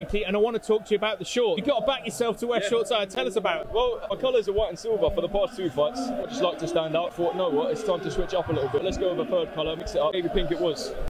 and I want to talk to you about the shorts. You've got to back yourself to wear Yeah. shorts. Uh, tell us about it. Well, my colours are white and silver for the past two fights. I just like to stand out. Thought, no, what? It's time to switch up a little bit. Let's go with a third colour, mix it up. Maybe pink it was.